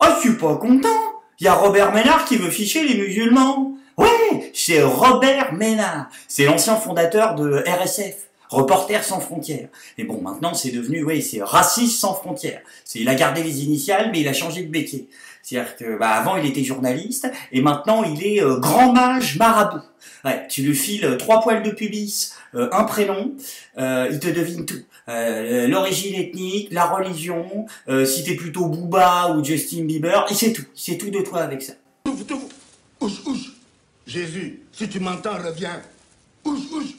Oh, je suis pas content. Il y a Robert Ménard qui veut ficher les musulmans. Ouais, c'est Robert Ménard. C'est l'ancien fondateur de RSF. Reporter sans frontières. Et bon, maintenant, c'est devenu, oui, c'est raciste sans frontières. Il a gardé les initiales, mais il a changé de métier. C'est-à-dire que, bah, avant, il était journaliste, et maintenant, il est euh, grand mage marabout. Ouais, tu lui files euh, trois poils de pubis, euh, un prénom, il te devine tout. L'origine ethnique, la religion, si t'es plutôt Booba ou Justin Bieber, il sait tout. Il sait tout de toi avec ça. Jésus, si tu m'entends, reviens. Ouch, ouch.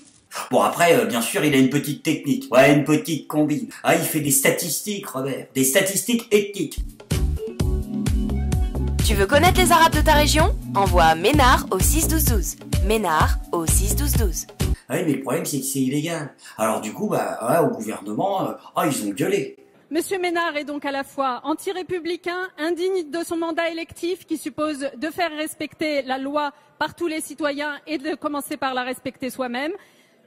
Bon après, bien sûr, il a une petite technique. Ouais, une petite combine. Ah, il fait des statistiques, Robert. Des statistiques ethniques. Tu veux connaître les Arabes de ta région? Envoie Ménard au 61212. Ménard au 61212. Oui, mais le problème, c'est que c'est illégal. Alors du coup, bah, ouais, au gouvernement, ah, ils ont gueulé. Monsieur Ménard est donc à la fois anti-républicain, indigne de son mandat électif qui suppose de faire respecter la loi par tous les citoyens et de commencer par la respecter soi-même,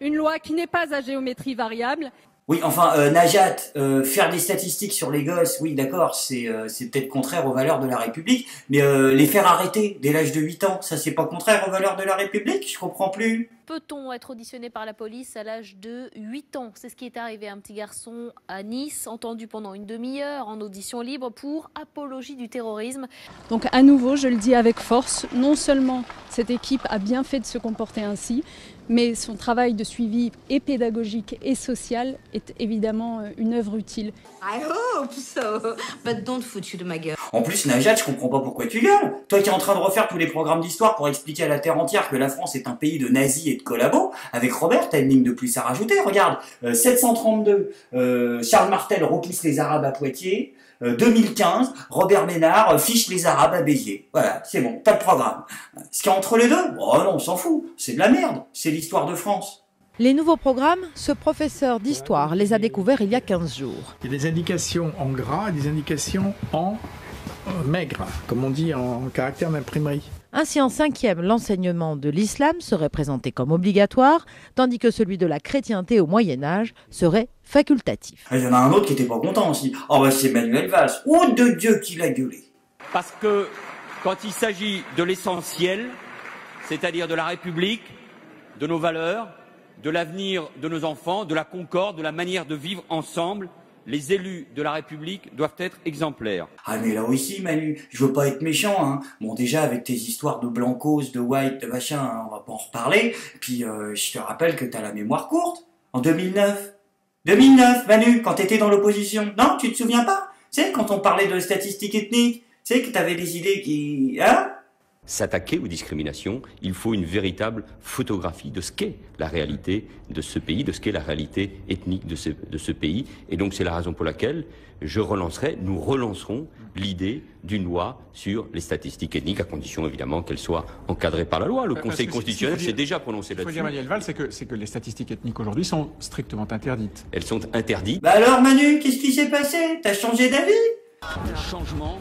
une loi qui n'est pas à géométrie variable oui, enfin, euh, Najat, euh, faire des statistiques sur les gosses, oui, d'accord, c'est euh, peut-être contraire aux valeurs de la République, mais euh, les faire arrêter dès l'âge de 8 ans, ça c'est pas contraire aux valeurs de la République? Je comprends plus. Peut-on être auditionné par la police à l'âge de 8 ans? C'est ce qui est arrivé à un petit garçon à Nice, entendu pendant une demi-heure en audition libre pour apologie du terrorisme. Donc à nouveau, je le dis avec force, non seulement cette équipe a bien fait de se comporter ainsi, mais son travail de suivi et pédagogique et social est évidemment une œuvre utile. I hope so, but don't foutu de ma gueule. En plus, Najat, je comprends pas pourquoi tu gueules. Toi qui es en train de refaire tous les programmes d'histoire pour expliquer à la terre entière que la France est un pays de nazis et de collabos, avec Robert, t'as une ligne de plus à rajouter. Regarde, euh, 732, euh, Charles Martel repousse les Arabes à Poitiers. 2015, Robert Ménard fiche les Arabes à Béziers. Voilà, c'est bon, t'as le programme. Ce qu'il y a entre les deux, oh non, on s'en fout. C'est de la merde. C'est l'histoire de France. Les nouveaux programmes, ce professeur d'histoire les a découverts il y a 15 jours. Il y a des indications en gras et des indications en maigre, comme on dit en caractère d'imprimerie. Ainsi, en cinquième, l'enseignement de l'islam serait présenté comme obligatoire, tandis que celui de la chrétienté au Moyen Âge serait facultatif. Il y en a un autre qui était pas content aussi. Oh bah c'est Manuel Valls. Oh de Dieu qu'il a gueulé. Parce que quand il s'agit de l'essentiel, c'est-à-dire de la République, de nos valeurs, de l'avenir de nos enfants, de la concorde, de la manière de vivre ensemble, les élus de la République doivent être exemplaires. Ah mais là aussi Manu, je veux pas être méchant, hein. Bon déjà avec tes histoires de blancos, de white, de machin, hein, on va pas en reparler. Puis euh, je te rappelle que t'as la mémoire courte. En 2009. 2009, Manu, quand t'étais dans l'opposition. Non, tu te souviens pas? Tu sais, quand on parlait de statistiques ethniques, tu sais que t'avais des idées qui... Hein? S'attaquer aux discriminations, il faut une véritable photographie de ce qu'est la réalité de ce pays, de ce qu'est la réalité ethnique de ce, de ce pays. Et donc c'est la raison pour laquelle je relancerai, nous relancerons l'idée d'une loi sur les statistiques ethniques, à condition évidemment qu'elle soit encadrée par la loi. Le Conseil constitutionnel s'est déjà prononcé là-dessus. Ce qu'il faut dire, Manuel Valls, c'est que, c'est que les statistiques ethniques aujourd'hui sont strictement interdites. Elles sont interdites. Bah alors Manu, qu'est-ce qui s'est passé? T'as changé d'avis? Le changement,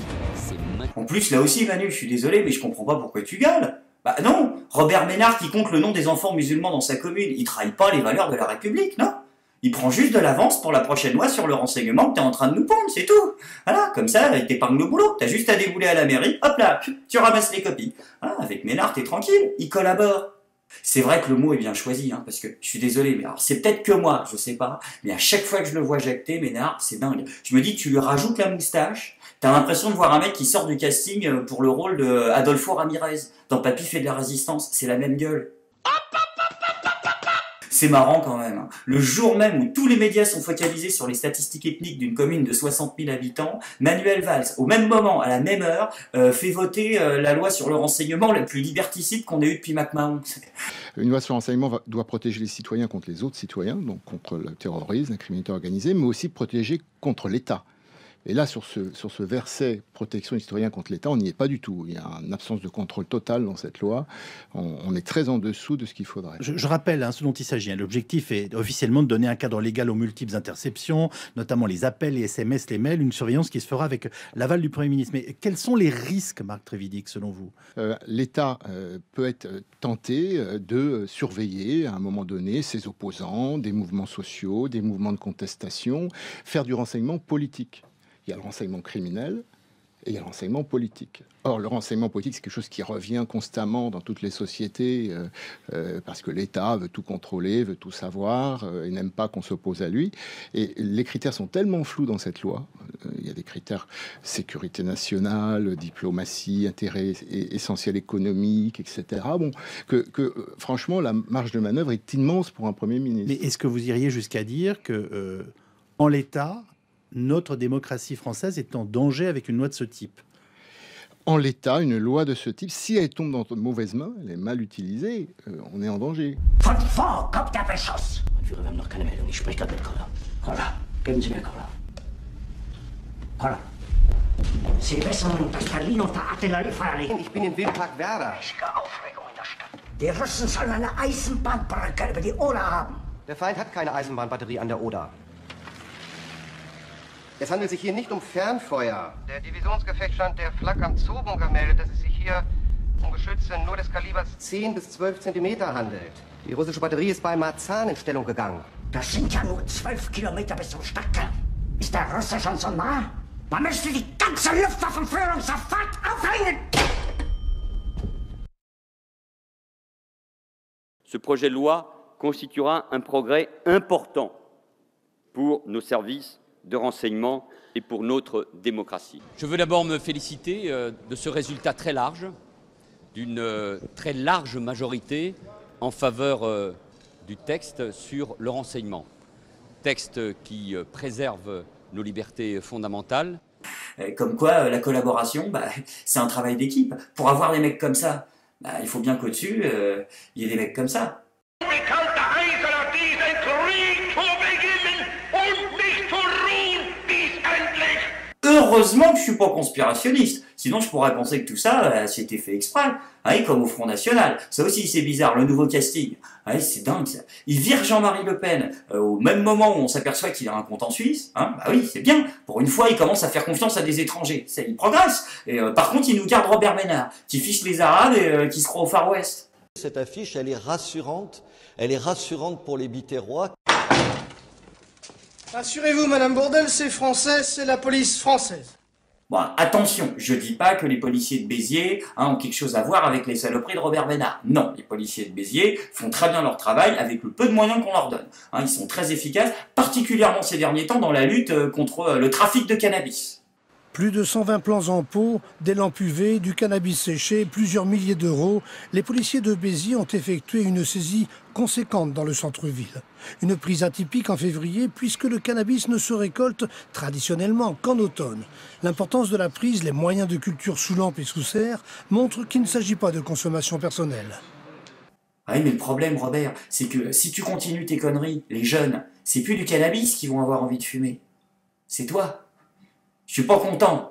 En plus, là aussi Manu, je suis désolé, mais je comprends pas pourquoi tu gueules. Bah non, Robert Ménard qui compte le nom des enfants musulmans dans sa commune, il trahit pas les valeurs de la République, non? Il prend juste de l'avance pour la prochaine loi sur le renseignement que t'es en train de nous pondre, c'est tout. Voilà, comme ça, il t'épargne le boulot. T'as juste à débouler à la mairie, hop là, tu ramasses les copies. Ah, avec Ménard, t'es tranquille, il collabore. C'est vrai que le mot est bien choisi, hein, parce que je suis désolé, mais alors c'est peut-être que moi, je sais pas, mais à chaque fois que je le vois jacter, Ménard, c'est dingue. Je me dis, tu lui rajoutes la moustache, t'as l'impression de voir un mec qui sort du casting euh, pour le rôle de Adolfo Ramirez dans Papy fait de la résistance, c'est la même gueule. C'est marrant quand même. hein. Le jour même où tous les médias sont focalisés sur les statistiques ethniques d'une commune de 60 000 habitants, Manuel Valls, au même moment, à la même heure, euh, fait voter euh, la loi sur le renseignement la plus liberticide qu'on ait eue depuis McMahon. Une loi sur l'enseignement va- doit protéger les citoyens contre les autres citoyens, donc contre le terrorisme, la criminalité organisée, mais aussi protéger contre l'État. Et là, sur ce, sur ce verset protection des citoyens contre l'État, on n'y est pas du tout. Il y a une absence de contrôle total dans cette loi. On, est très en dessous de ce qu'il faudrait. Je, rappelle hein, ce dont il s'agit. Hein. L'objectif est officiellement de donner un cadre légal aux multiples interceptions, notamment les appels, les SMS, les mails, une surveillance qui se fera avec l'aval du Premier ministre. Mais quels sont les risques, Marc Trévidic, selon vous? Euh, L'État euh, peut être tenté euh, de surveiller à un moment donné ses opposants, des mouvements sociaux, des mouvements de contestation, faire du renseignement politique il y a le renseignement criminel et il y a le renseignement politique. Or, le renseignement politique, c'est quelque chose qui revient constamment dans toutes les sociétés, euh, euh, parce que l'État veut tout contrôler, veut tout savoir, euh, et n'aime pas qu'on s'oppose à lui. Et les critères sont tellement flous dans cette loi. il y a des critères sécurité nationale, diplomatie, intérêt essentiel économique, etc. Bon, que, que franchement, la marge de manœuvre est immense pour un Premier ministre. Mais est-ce que vous iriez jusqu'à dire que, en l'État, notre démocratie française est en danger avec une loi de ce type. En l'état, une loi de ce type, si elle tombe dans de mauvaises mains, elle est mal utilisée, euh, on est en danger. Die Russen sollen eine Eisenbahnbrücke über die Oder haben. Der Feind hat keine Eisenbahnbatterie an der Oder. Es handelt sich hier nicht um Fernfeuer. Der Divisionsgefechtsstand der Flak am Zogen gemeldet, dass es sich hier um Geschütze nur des Kalibers 10 bis 12 Zentimeter handelt. Die russische Batterie ist bei Marzahn in Stellung gegangen. Das sind ja nur 12 Kilometer bis zum Stadtkern. Ist der Russe schon so nah? Man müsste die ganze Luftwaffenführung sofort aufhängen! Ce projet de loi constituera un progrès important pour nos services de renseignement et pour notre démocratie. Je veux d'abord me féliciter euh, de ce résultat très large, d'une euh, très large majorité en faveur euh, du texte sur le renseignement. Texte qui préserve nos libertés fondamentales. Comme quoi, la collaboration, bah, c'est un travail d'équipe. Pour avoir des mecs comme ça, bah, il faut bien qu'au-dessus, il y ait des mecs comme ça. Heureusement que je suis pas conspirationniste, sinon je pourrais penser que tout ça, euh, c'était fait exprès, hein, comme au Front National. Ça aussi, c'est bizarre, le nouveau casting. Hein, c'est dingue ça. Il vire Jean-Marie Le Pen euh, au même moment où on s'aperçoit qu'il a un compte en Suisse. Hein, bah oui, c'est bien. Pour une fois, il commence à faire confiance à des étrangers. Ça, il progresse. Et euh, par contre, il nous garde Robert Ménard, qui fiche les Arabes et qui se croit au Far West. Cette affiche, elle est rassurante. Elle est rassurante pour les Biterrois. Rassurez-vous, Madame Bourdel, c'est français, c'est la police française. Bon, attention, je dis pas que les policiers de Béziers hein, ont quelque chose à voir avec les saloperies de Robert Bénard. Non, les policiers de Béziers font très bien leur travail avec le peu de moyens qu'on leur donne. Hein, ils sont très efficaces, particulièrement ces derniers temps dans la lutte euh, contre euh, le trafic de cannabis. Plus de 120 plans en pot, des lampes UV, du cannabis séché, plusieurs milliers d'euros. Les policiers de Béziers ont effectué une saisie conséquente dans le centre-ville. Une prise atypique en février puisque le cannabis ne se récolte traditionnellement qu'en automne. L'importance de la prise, les moyens de culture sous lampe et sous serre montrent qu'il ne s'agit pas de consommation personnelle. Ah oui, mais le problème, Robert, c'est que si tu continues tes conneries, les jeunes, c'est plus du cannabis qui vont avoir envie de fumer. C'est toi. Je suis pas content.